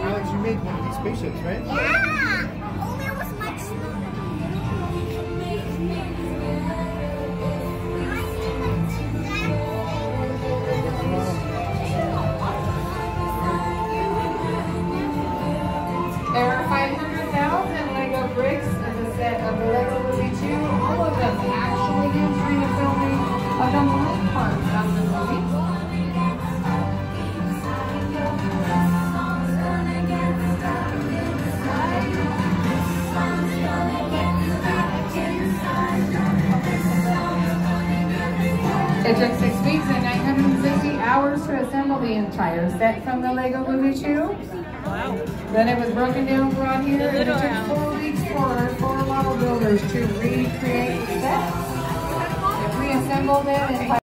Alex, you made one of these spaceships, right? Yeah. It took six weeks and 960 hours to assemble the entire set from the Lego Movie 2. Wow. Then it was broken down, brought here, and it took four weeks for four model builders to recreate assembled it in